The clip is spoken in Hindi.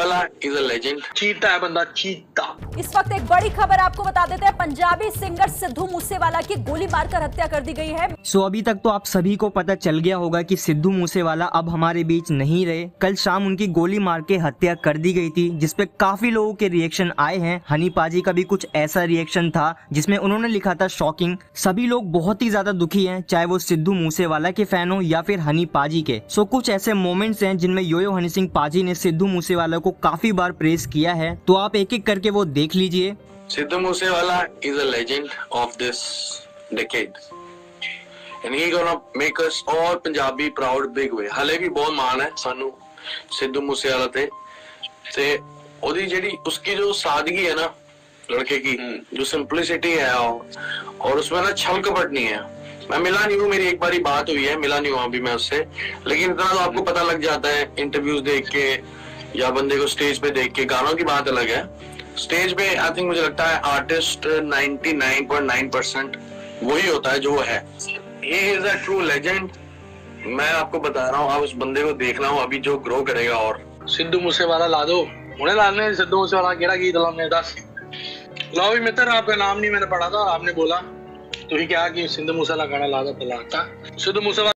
वाला इज़ अ लेजेंड चीता है बंदा चीता। इस वक्त एक बड़ी खबर आपको बता देते हैं। पंजाबी सिंगर सिद्धू मूसेवाला की गोली मारकर हत्या कर दी गई है। सो अभी तक तो आप सभी को पता चल गया होगा कि सिद्धू मूसेवाला अब हमारे बीच नहीं रहे। कल शाम उनकी गोली मार के हत्या कर दी गई थी जिसपे काफ़ी लोगों के रिएक्शन आए हैं। हनी पाजी का भी कुछ ऐसा रिएक्शन था जिसमें उन्होंने लिखा था शॉकिंग सभी लोग बहुत ही ज़्यादा दुखी है चाहे वो सिद्धू मूसेवाला के फ़ैन हो या फिर हनी पाजी के। सो कुछ ऐसे मोमेंट्स हैं जिनमें योयो हनी सिंह पाजी ने सिद्धू मूसेवाला को काफी बार प्रेस किया है तो आप एक एक करके वो देख लीजिए Sidhu Moosewala is a legend of this decade and he gonna make us all Punjabi proud big way ਹਲੇ ਵੀ ਬਹੁਤ ਮਾਣ ਹੈ ਸਾਨੂੰ ਸਿੱਧੂ मूसेवाला ਤੇ ਤੇ ਉਹਦੀ ਜਿਹੜੀ उसकी जो सादगी है ना लड़के की जो सिंपलिसिटी है और उसमें ना छल कपट नहीं है मैं मिला नहीं हूँ मेरी एक बारी बात हुई है मिला नहीं हुआ अभी मैं उससे लेकिन इतना तो आपको पता लग जाता है इंटरव्यूज देख के या बंदे को स्टेज पे देख के, गानों की बात अलग है। स्टेज पे आई थिंक मुझे लगता है आर्टिस्ट 99.9 परसेंट वही होता है जो वो है। इज़ अ ट्रू लेजेंड मैं आपको बता रहा हूँ, आप उस बंदे को देखना हो, अभी जो ग्रो करेगा और। सिद्धू मूसेवाला ला दो। उन्हें लाने सिद्धू मूसेवाला केड़ा गीत लाने दस। लो भी मित्र, आपका नाम नहीं मैंने पढ़ा था, आपने बोला। तो ही क्या कि सिद्धू मूसेवाला गाना ला दो सिद्धू मूसेवाला